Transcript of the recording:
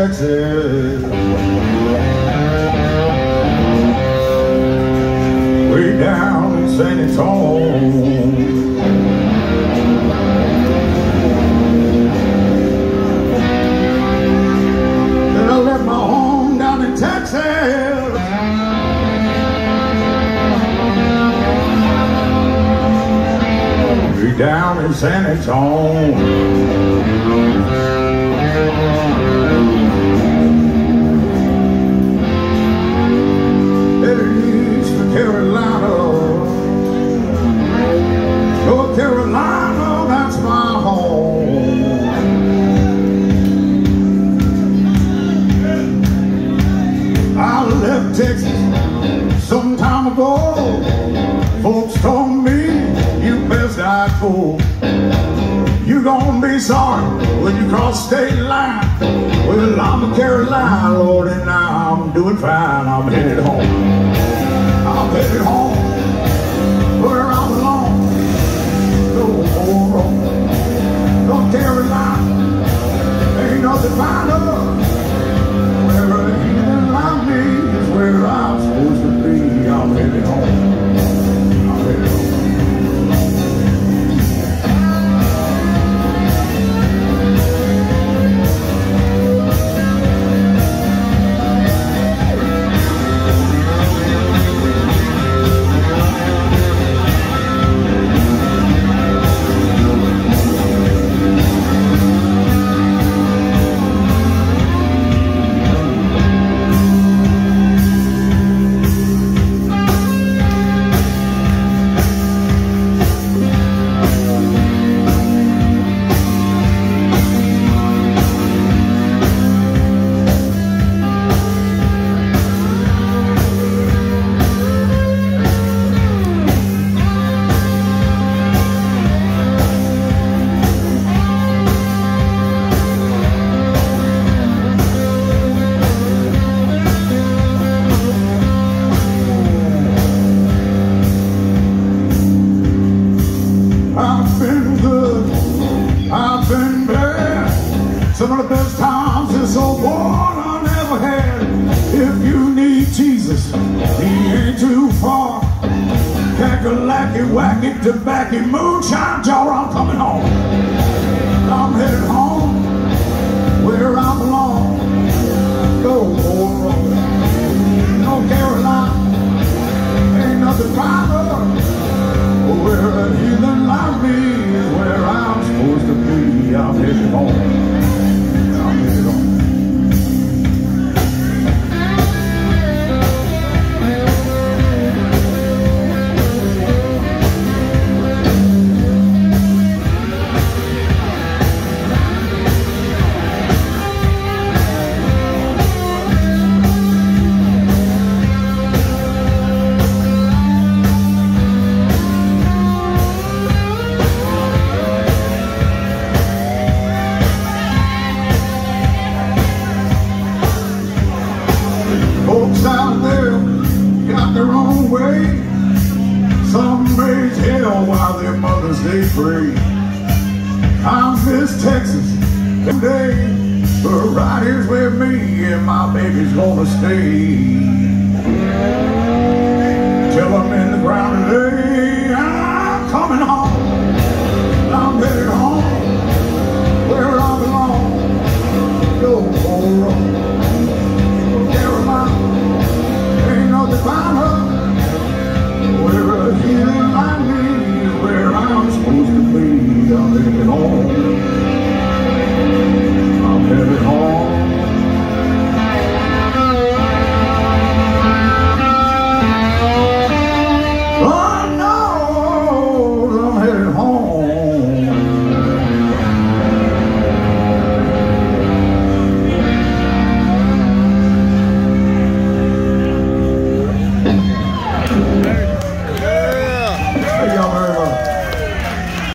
Texas. Way down in San Antonio. My home down in Texas. Down in San Antonio. Texas some time ago. Folks told me you best I go. You gonna be sorry when you cross state line. Well, I'm a Carolina, Lord, and now I'm doing fine. I'm headed home. I'm headed home where I belong. No more. North Carolina, ain't nothing finer. Some of the best times this old world I never had. If you need Jesus, he ain't too far. Cackalacky, wacky, tobacco, moonshine jar, I'm coming home. I'm headed home where I belong. Go more North Carolina, ain't nothing finer. Where a heathen like me is where I'm supposed to be. I'm headed home. Hell while their mothers they pray. I miss Texas today, but right here's where me and my baby's gonna stay. Till I'm in the ground today.